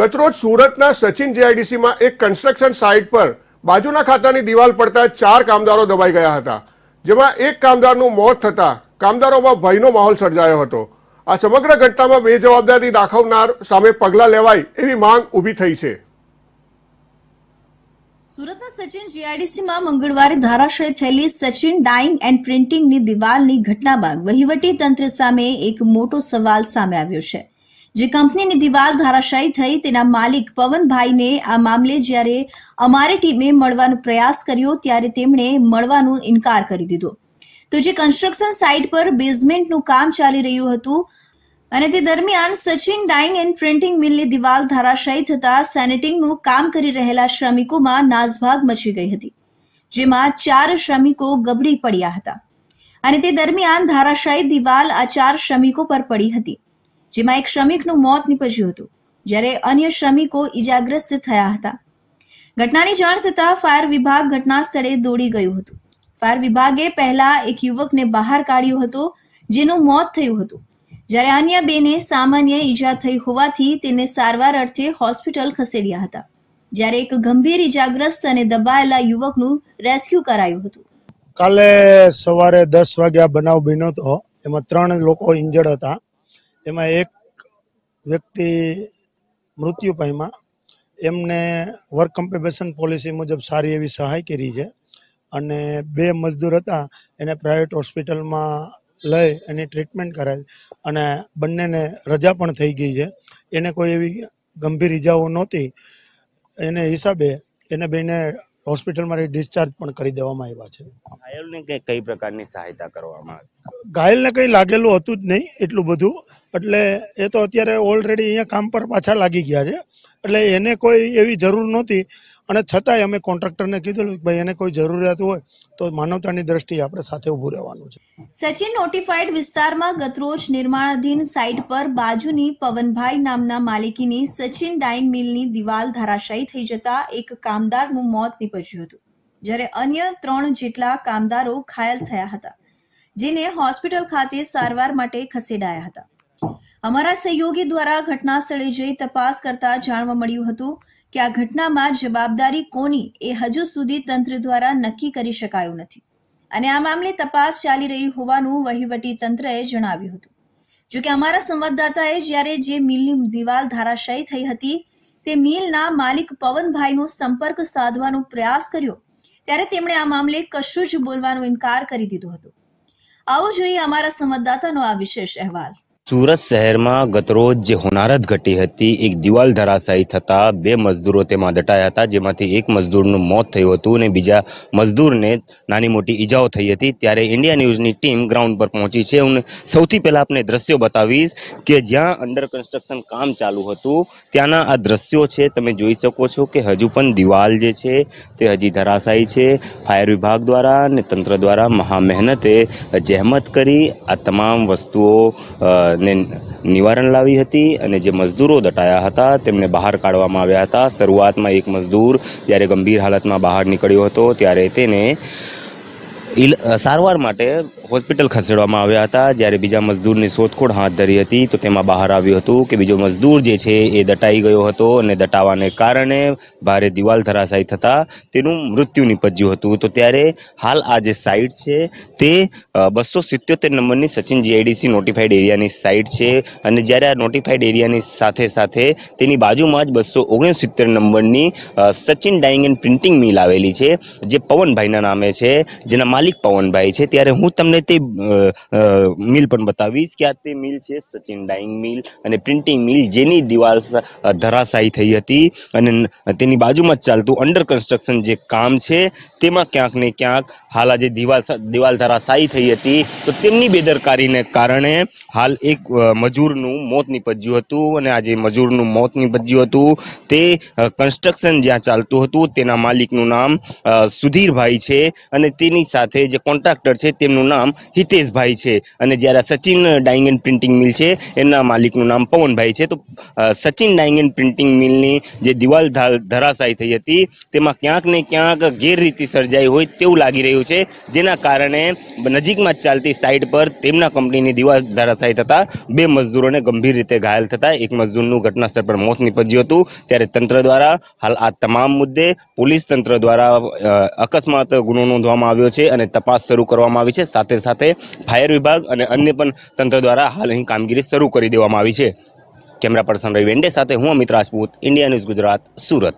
ગતરોજ સુરતના સચિન જીઆઈડીસીમાં એક કન્સ્ટ્રક્શન સાઇટ પર બાજુના ખાતાની દિવાલ પડતા ચાર કામદારો દબાઈ ગયા હતા, જેમાં એક કામદારનું મોત થતા કામદારોમાં ભયનો માહોલ સર્જાયો હતો. આ સમગ્ર ઘટનામાં બેજવાબદારી દાખવનાર સામે પગલાં લેવાય એવી માંગ ઊભી થઈ છે. સુરતના સચિન જીઆઈડીસીમાં મંગળવારે ધરાશય થયેલી સચિન ડાઇંગ એન્ડ પ્રિન્ટિંગની દિવાલની ઘટના બાદ વહીવટી તંત્ર સામે એક મોટો સવાલ સામે આવ્યો છે. જે કંપનીની દિવાલ ધરાશાયી થઈ, તેના માલિક પવનભાઈને આ મામલે જ્યારે અમારી ટીમે મળવાનો પ્રયાસ કર્યો, ત્યારે તેમણે મળવાનો ઇનકાર કરી દીધો. તો જે કન્સ્ટ્રક્શન સાઇટ પર બેઝમેન્ટનું કામ ચાલી રહ્યું હતું, અને તે દરમિયાન સચિન ડાઇંગ એન્ડ પ્રિન્ટિંગ મિલની દિવાલ ધરાશાયી થતા સેનેટિંગનું કામ કરી રહેલા શ્રમિકોમાં નાસભાગ મચી ગઈ હતી, જેમાં ચાર શ્રમિકો ગબડી પડ્યા હતા. અને તે દરમિયાન ધારાશાયી દિવાલ આ ચાર શ્રમિકો પર પડી હતી. જેમાં એક શ્રમિકનું મોત નીપજ્યું હતું, જ્યારે અન્ય શ્રમિકો ઈજાગ્રસ્ત થયા હતા. ઘટનાની જાણ થતાં ફાયર વિભાગ ઘટના સ્થળે દોડી ગયું હતું. ફાયર વિભાગે પહેલા એક યુવકને બહાર કાઢ્યો હતો, જેનું મોત થયું હતું. જ્યારે અન્ય બેને સામાન્ય ઈજા થઈ હોવાથી તેને સારવાર અર્થે હોસ્પિટલ ખસેડ્યા હતા. જ્યારે એક ગંભીર ઈજાગ્રસ્ત અને દબાયેલા યુવકનું રેસ્ક્યુ કરાયું હતું. કાલે સવારે દસ વાગ્યા બનાવ બન્યો હતો. એમાં ત્રણ લોકો ઇન્જર્ડ હતા. એમાં એક વ્યક્તિ મૃત્યુ પામ્યા. એમને વર્ક કમ્પેબેશન પોલિસી મુજબ સારી એવી સહાય કરી છે. અને બે મજદૂર હતા, એને પ્રાઇવેટ હોસ્પિટલમાં લઈ એની ટ્રીટમેન્ટ કરાવી. અને બંનેને રજા પણ થઈ ગઈ છે. એને કોઈ એવી ગંભીર ઈજાઓ નહોતી. એને હિસાબે એને બેને હોસ્પિટલમાંથી ડિસ્ચાર્જ પણ કરી દેવામાં આવ્યા છે. ઘાયલને કઈ કઈ પ્રકારની સહાયતા કરવામાં આવી? ઘાયલને કંઈ લાગેલું હતું જ નહીં એટલું બધું. એટલે એ તો અત્યારે ઓલરેડી અહીંયા કામ પર પાછા લાગી ગયા છે. એટલે એને કોઈ એવી જરૂર નહોતી. અને છતાંય અમે કોન્ટ્રાક્ટરને કીધેલું કે ભાઈ એને કોઈ જરૂરિયાત હોય તો માનવતાની દ્રષ્ટિએ આપણે સાથે ઊભું રહેવાનું છે. સચિન નોટિફાઈડ વિસ્તારમાં ગતરોજ નિર્માણાધીન સાઇટ પર બાજુની પવનભાઈ નામના માલિકીની સચિન ડાઇંગ મિલની દિવાલ ધરાશાયી થઈ જતા એક કામદારનું મોત નીપજ્યું હતું, જ્યારે અન્ય ત્રણ જેટલા કામદારો ઘાયલ થયા હતા, જેને હોસ્પિટલ ખાતે સારવાર માટે ખસેડાયા હતા. અમારા સહયોગી દ્વારા ઘટના સ્થળે જઈ તપાસ કરતા જાણવા મળ્યું હતું કે આ ઘટનામાં જવાબદારી કોની એ હજુ સુધી તંત્ર દ્વારા નક્કી કરી શકાયું નથી. અને આ મામલે તપાસ ચાલી રહી હોવાનું વહીવટી તંત્રએ જણાવ્યું હતું. જોકે અમારા સંવાદદાતાએ જ્યારે જે મિલની દિવાલ ધરાશાયી થઈ હતી, તે મિલના માલિક પવનભાઈનો સંપર્ક સાધવાનો પ્રયાસ કર્યો, ત્યારે તેમણે આ મામલે કશું જ બોલવાનો ઇનકાર કરી દીધો હતો. આવો જોઈએ અમારા સંવાદદાતાનો આ વિશેષ અહેવાલ. સુરત શહેરમાં ગતરોજ જે હોનારત ઘટી હતી, એક દિવાલ ધરાશાયી થતાં બે મજદૂરો તેમાં દટાયા હતા, જેમાંથી એક મજદૂરનું મોત થયું હતું અને બીજા મજદૂરને નાની મોટી ઈજાઓ થઈ હતી. ત્યારે ઇન્ડિયા ન્યૂઝની ટીમ ગ્રાઉન્ડ પર પહોંચી છે. હું સૌથી પહેલાં આપને દ્રશ્યો બતાવીશ કે જ્યાં અંડર કન્સ્ટ્રક્શન કામ ચાલુ હતું, ત્યાંના આ દ્રશ્યો છે. તમે જોઈ શકો છો કે હજુ પણ દિવાલ જે છે, તે હજી ધરાશાયી છે. ફાયર વિભાગ દ્વારા અને તંત્ર દ્વારા મહા મહેનતે જહેમત કરી આ તમામ વસ્તુઓ ને નિવારણ લાવી હતી અને જે મજદૂરો દટાયા હતા તેમને બહાર કાઢવામાં આવ્યા હતા. શરૂઆતમાં એક મજદૂર જ્યારે ગંભીર હાલતમાં બહાર નીકળ્યો હતો ત્યારે તેને સારવાર માટે હોસ્પિટલ ખસેડવામાં આવ્યા હતા. જ્યારે બીજા મજદૂરની શોધખોળ હાથ ધરી હતી, તો તેમાં બહાર આવ્યું હતું કે બીજો મજદૂર જે છે એ દટાઈ ગયો હતો અને દટાવાને કારણે ભારે દિવાલ ધરાશાયી થતાં તેનું મૃત્યુ નીપજ્યું હતું. તો ત્યારે હાલ આ જે સાઇટ છે તે બસો સિત્યોતેર નંબરની સચિન જીઆઈડીસી નોટિફાઈડ એરિયાની સાઇટ છે અને જ્યારે આ નોટિફાઈડ એરિયાની સાથે સાથે તેની બાજુમાં જ બસો ઓગણસિત્તેર નંબરની Sachin dyeing and printing mill આવેલી છે, જે પવનભાઈના નામે છે, જેના માલિક પવનભાઈ છે. ત્યારે હું તમને તે મિલ પણ બતાવીશ કે આ તે મિલ છે, સચિન ડાઇંગ મિલ અને પ્રિન્ટિંગ મિલ, જેની દિવાલ ધરાશાયી થઈ હતી અને તેની બાજુમાં ચાલતું અંડર કન્સ્ટ્રક્શન જે કામ છે, તેમાં ક્યાંક ને ક્યાંક હાલ આજે દિવાલ દિવાલ ધરાશાયી થઈ હતી, તો તેમની બેદરકારીને કારણે હાલ એક મજૂરનું મોત નીપજ્યું હતું અને આજે મજૂરનું મોત નીપજ્યું હતું, તે કન્સ્ટ્રક્શન જ્યાં ચાલતું હતું, તેના માલિકનું નામ સુધીરભાઈ છે અને તેની સાથે સાથે જે કોન્ટ્રાક્ટર છે તેમનું નામ હિતેશભાઈ છે. અને જ્યારે Sachin dyeing and printing mill છે એના માલિકનું નામ પવનભાઈ છે. તો સચિન ડાઇંગ એન્ડ પ્રિન્ટિંગ મિલની જે દિવાલ ધરાશાયી થઈ હતી, તેમાં ક્યાંક ને ક્યાંક ગેરરીતિ સર્જાઈ હોય તેવું લાગી રહ્યું છે. જેના કારણે નજીકમાં ચાલતી સાઇટ પર તેમના કંપનીની દિવાલ ધરાશાયી થતાં બે મજદૂરોને ગંભીર રીતે ઘાયલ થતાં એક મજદૂરનું ઘટનાસ્થળ પર મોત નીપજ્યું હતું. ત્યારે તંત્ર દ્વારા હાલ આ તમામ મુદ્દે પોલીસ તંત્ર દ્વારા અકસ્માત ગુનો નોંધવામાં આવ્યો છે અને તપાસ શરૂ કરવામાં આવી છે. સાથે સાથે ફાયર વિભાગ અને અન્ય પણ તંત્ર દ્વારા હાલ અહીં કામગીરી શરૂ કરી દેવામાં આવી છે. કેમેરા પર્સન રવિ વેન્ડે સાથે હું અમિત રાજપૂત, ઇન્ડિયા ન્યૂઝ ગુજરાત, સુરત.